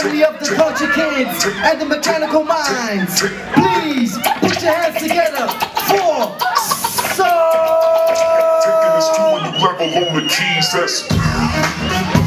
family of the Kulture Kids and the mechanical minds. Please put your hands together for Taking level on the keys, that's